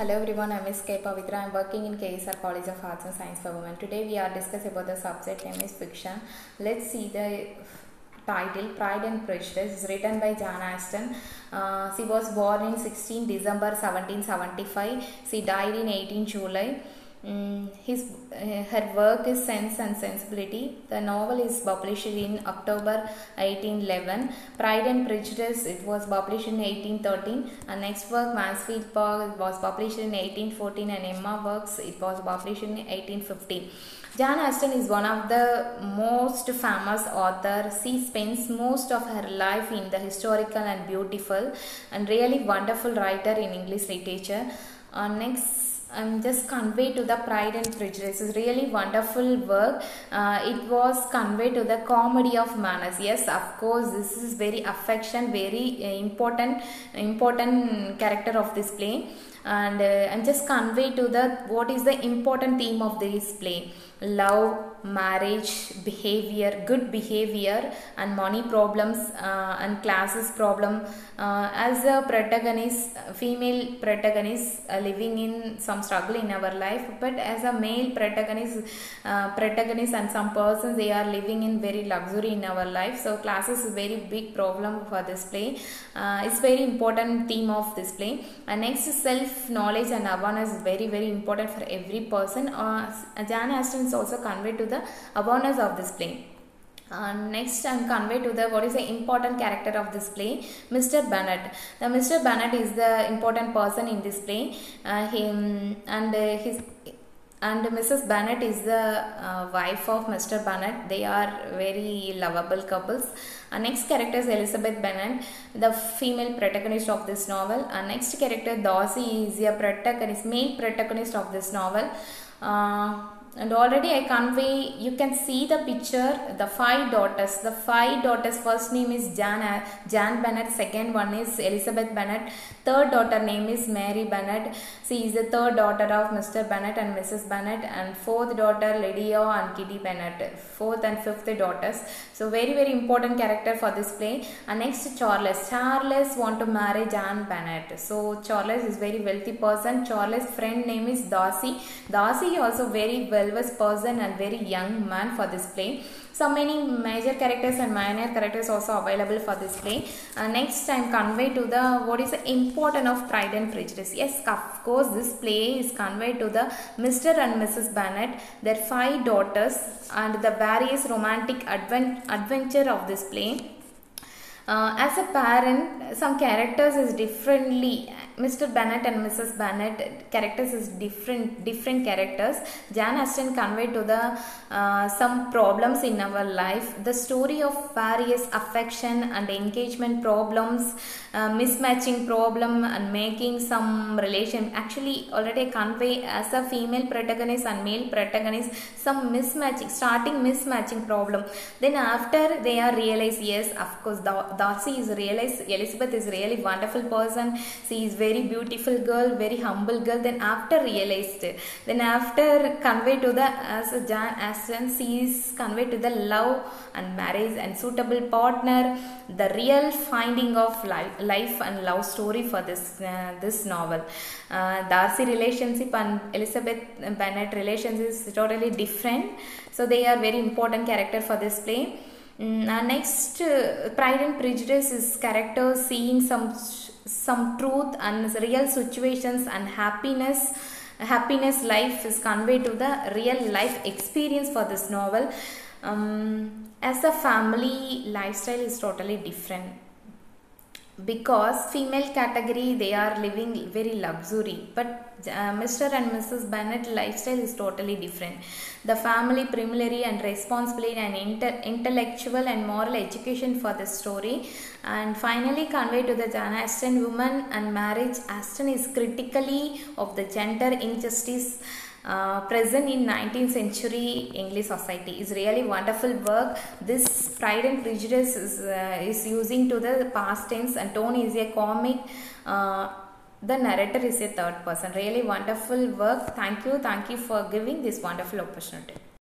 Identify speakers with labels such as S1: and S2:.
S1: Hello everyone, I'm Ms. K. Pavithra. I'm working in KSR College of Arts and Science for Women. Today we are discussing about the subject name is fiction. Let's see the title Pride and Prejudice is written by Jane Austen. Uh, she was born in 16 December 1775. She died in 18 July. Mm, his uh, her work is Sense and Sensibility. The novel is published in October 1811. Pride and Prejudice it was published in 1813. And next work Mansfield Park was published in 1814 and Emma Works it was published in 1815. Jane Austen is one of the most famous author. She spends most of her life in the historical and beautiful and really wonderful writer in English literature. Uh, next um, just convey to the pride and prejudice. Is really wonderful work. Uh, it was conveyed to the comedy of manners. Yes of course this is very affection very important important character of this play and uh, and just convey to the what is the important theme of this play. Love marriage behavior good behavior and money problems uh, and classes problem. Uh, as a protagonist female protagonist uh, living in some struggle in our life but as a male protagonist uh, protagonist and some persons they are living in very luxury in our life. So classes is very big problem for this play. Uh, it's very important theme of this play. And next is self knowledge and awareness is very very important for every person uh, Jane Austen is also conveyed to the awareness of this play. Uh, next I'm convey to the what is the important character of this play Mr. Bennet. The Mr. Bennet is the important person in this play uh, him and uh, his and Mrs. Bennet is the uh, wife of Mr. Bennet. They are very lovable couples. Our next character is Elizabeth Bennet, the female protagonist of this novel. Our next character Darcy is a protagonist, male protagonist of this novel. Uh, and already I convey you can see the picture the five daughters. The five daughters first name is Jan uh, Jan Bennet second one is Elizabeth Bennet third daughter name is Mary Bennet she is the third daughter of Mr. Bennet and Mrs. Bennet and fourth daughter Lydia and Kitty Bennet. Fourth and fifth daughters. So very very important character for this play. And next Charles. Charles want to marry Jan Bennet. So Charles is very wealthy person. Charles friend name is Darcy. Darcy also very well well-versed person and very young man for this play. So many major characters and minor characters also available for this play. Uh, next time convey to the what is the importance of Pride and Prejudice. Yes, of course this play is conveyed to the Mr. and Mrs. Bennet, their five daughters and the various romantic advent adventure of this play. Uh, as a parent, some characters is differently Mr. Bennet and Mrs. Bennet characters is different different characters. Jane Austen conveyed to the uh, some problems in our life. The story of various affection and engagement problems, uh, mismatching problem and making some relation. Actually, already convey as a female protagonist and male protagonist some mismatching, starting mismatching problem. Then after they are realized, yes, of course, Darcy is realized, Elizabeth is really wonderful person. She is very very beautiful girl very humble girl then after realized then after convey to the as a Jane Austen she is conveyed to the love and marriage and suitable partner. The real finding of life, life and love story for this uh, this novel. Uh, Darcy relationship and Elizabeth Bennet relationship is totally different. So they are very important character for this play mm, uh, next uh, Pride and Prejudice is characters seeing some some truth and real situations and happiness happiness life is conveyed to the real life experience for this novel. Um, as a family lifestyle is totally different because female category they are living very luxury but uh, Mr. and Mrs. bennet lifestyle is totally different. The family primarily and responsibility and inter intellectual and moral education for the story and finally convey to the Jane Austen woman and marriage Austen is critically of the gender injustice uh, present in 19th century English society is really wonderful work. This Pride and Prejudice is, uh, is using to the past tense and tone is a comic. Uh, the narrator is a third person. Really wonderful work. Thank you. Thank you for giving this wonderful opportunity